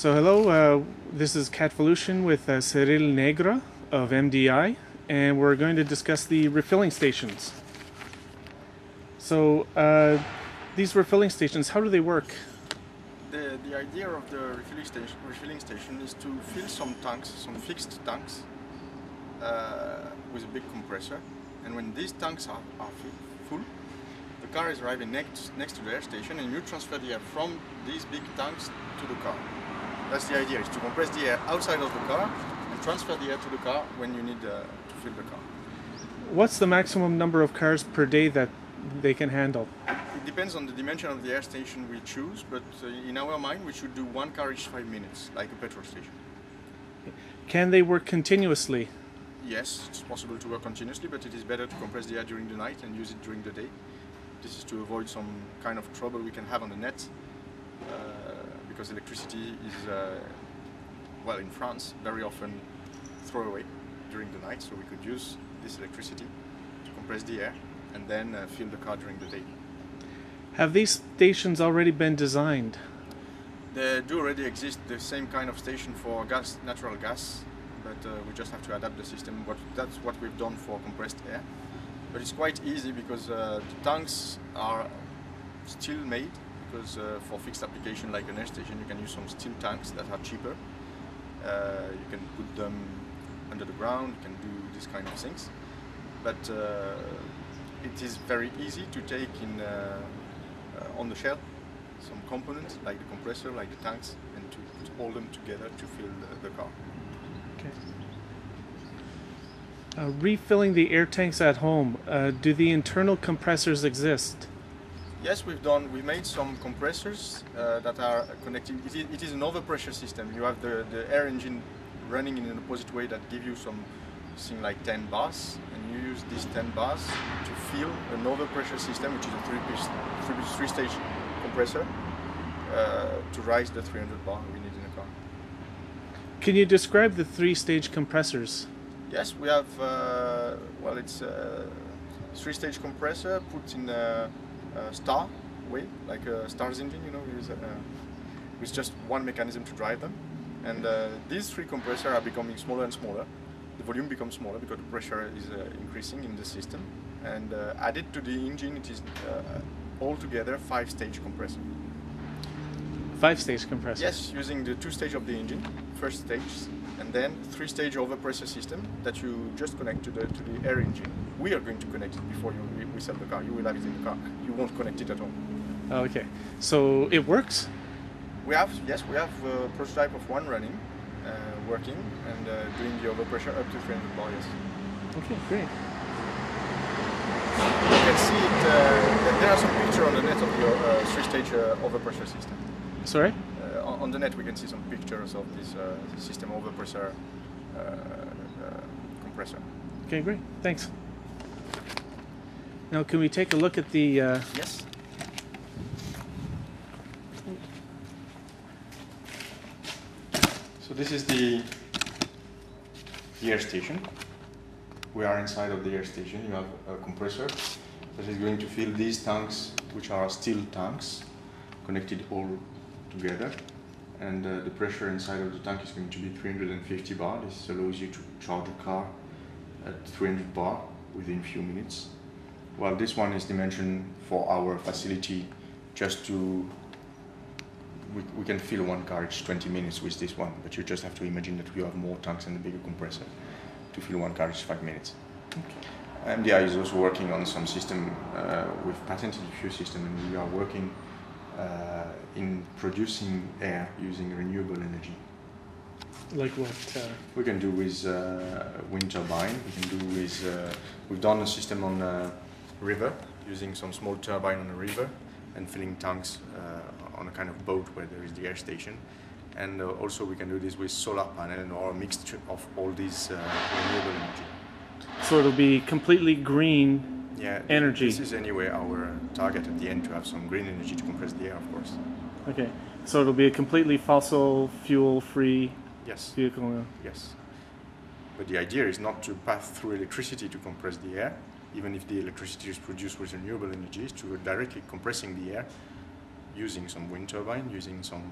So hello, uh, this is Catvolution with uh, Cyril Negre of MDI, and we're going to discuss the refilling stations. So uh, these refilling stations, how do they work? The, the idea of the refilling station, refilling station is to fill some tanks, some fixed tanks, uh, with a big compressor. And when these tanks are, are full, the car is arriving next, next to the air station and you transfer the air from these big tanks to the car. That's the idea, is to compress the air outside of the car and transfer the air to the car when you need uh, to fill the car. What's the maximum number of cars per day that they can handle? It depends on the dimension of the air station we choose, but uh, in our mind we should do one car each five minutes, like a petrol station. Can they work continuously? Yes, it's possible to work continuously, but it is better to compress the air during the night and use it during the day. This is to avoid some kind of trouble we can have on the net, because electricity is, uh, well, in France, very often thrown away during the night, so we could use this electricity to compress the air and then uh, fill the car during the day. Have these stations already been designed? There do already exist the same kind of station for gas, natural gas, but uh, we just have to adapt the system. What, that's what we've done for compressed air. But it's quite easy because uh, the tanks are still made. Because uh, for fixed application like an air station, you can use some steel tanks that are cheaper. Uh, you can put them under the ground. You can do these kind of things. But uh, it is very easy to take in uh, uh, on the shelf some components like the compressor, like the tanks, and to put all them together to fill the, the car. Okay. Uh, refilling the air tanks at home, uh, do the internal compressors exist? Yes, we've done. We made some compressors uh, that are connecting. It is, it is an overpressure system. You have the, the air engine running in an opposite way that give you some thing like 10 bars, and you use these 10 bars to fill an overpressure system, which is a three-piece, three, three-stage compressor, uh, to rise the 300 bar we need in a car. Can you describe the three stage compressors? Yes, we have. Uh, well, it's a three-stage compressor put in a star way, like a Star's engine, you know, with, uh, with just one mechanism to drive them. And uh, these three compressors are becoming smaller and smaller. The volume becomes smaller because the pressure is uh, increasing in the system. And uh, added to the engine, it is uh, altogether five-stage compressor. Five stage compressor. Yes, using the two stage of the engine, first stage, and then three stage overpressor system that you just connect to the to the air engine. We are going to connect it before you we the car. You will have it in the car. You won't connect it at all. Okay. So it works? We have yes, we have a prototype of one running, uh, working and uh, doing the overpressure up to 300 bar. Yes. Okay, great. You can see it. Uh, there are some pictures on the net of your uh, three stage uh, overpressure system. Sorry? Uh, on on the net, we can see some pictures of this uh, system overpressure uh, uh, compressor. Okay, great. Thanks. Now, can we take a look at the uh, Yes. So this is the, the air station. We are inside of the air station. You have a compressor that is going to fill these tanks, which are steel tanks, connected all together. And uh, the pressure inside of the tank is going to be 350 bar. This allows you to charge a car at 300 bar within few minutes. Well, this one is dimension for our facility just to we, we can fill one carriage 20 minutes with this one, but you just have to imagine that we have more tanks and a bigger compressor to fill one carriage five minutes. Okay. MDI is also working on some system, uh, we've patented a few systems and we are working uh, in producing air using renewable energy. like what? Uh, We can do with uh, wind turbine. We can do with. Uh, we've done a system on a river using some small turbine on a river and filling tanks uh, on a kind of boat where there is the air station. And uh, also we can do this with solar panel or a mixture of all these uh, renewable energy. so it'll be completely green. Yeah. Energy. This is anyway our target at the end to have some green energy to compress the air, of course. Okay. So it'll be a completely fossil fuel free Yes. vehicle. Yes. But the idea is not to pass through electricity to compress the air, even if the electricity is produced with renewable energies, to directly compressing the air using some wind turbine, using some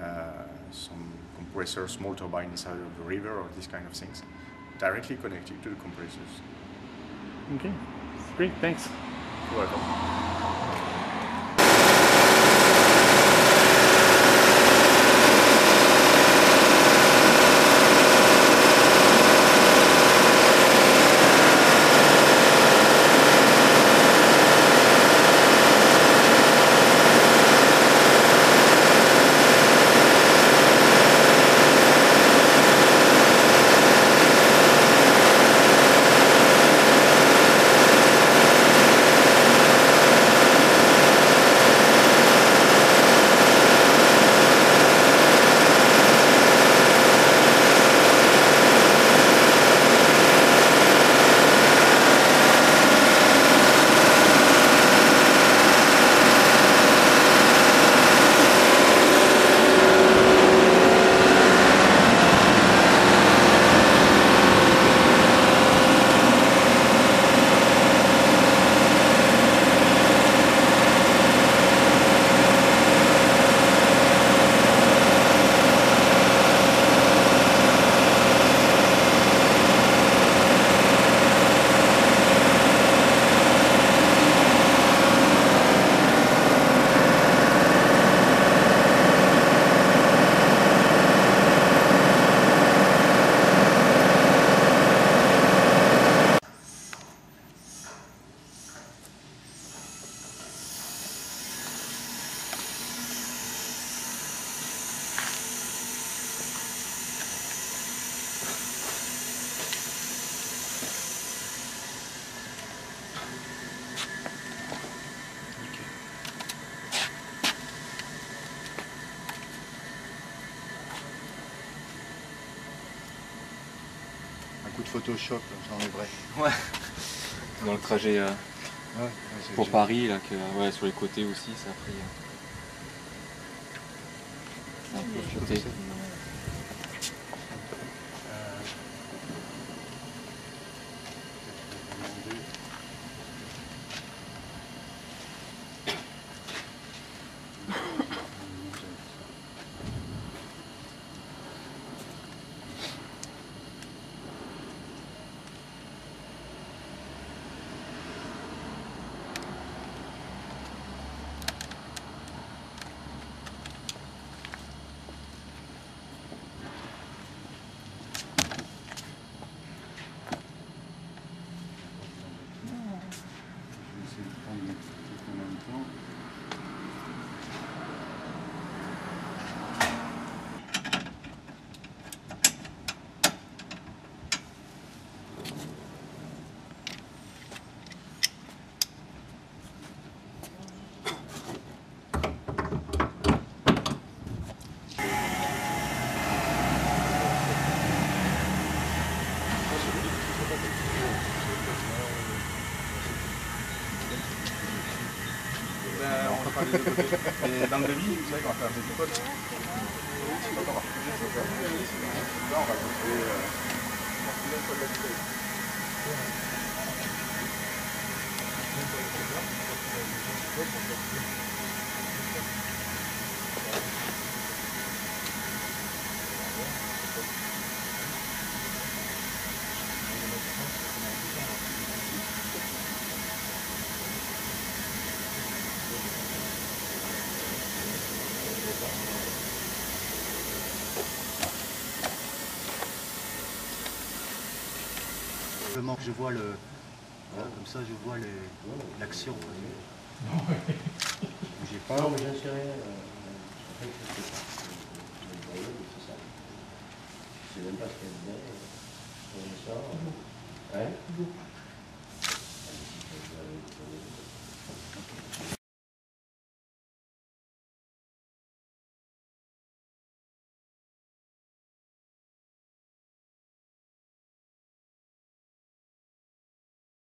uh, some compressor, small turbine inside of the river, or these kind of things, directly connected to the compressors. Okay, great, thanks. You're welcome. Photoshop, j'enlèverai. Ouais. Dans le trajet euh, Ouais, ouais, c'est pour Paris, là, que, ouais, sur les côtés aussi, ça a pris. euh, ça a un peu dans le devis, vous savez qu'on va faire des deux côtés. On là, on va couper, euh. simplement que je vois le. Voilà, comme ça, je vois l'action. J'ai pas. Non, mais j'en sais rien. Euh, c'est même pas ce qu'elle disait. Euh, hein?